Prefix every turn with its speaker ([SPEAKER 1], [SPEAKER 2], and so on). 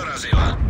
[SPEAKER 1] Кто развивал?